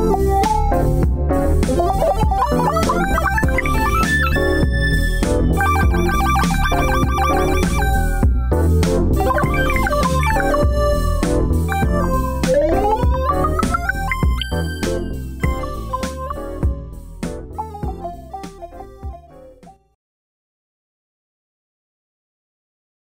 Música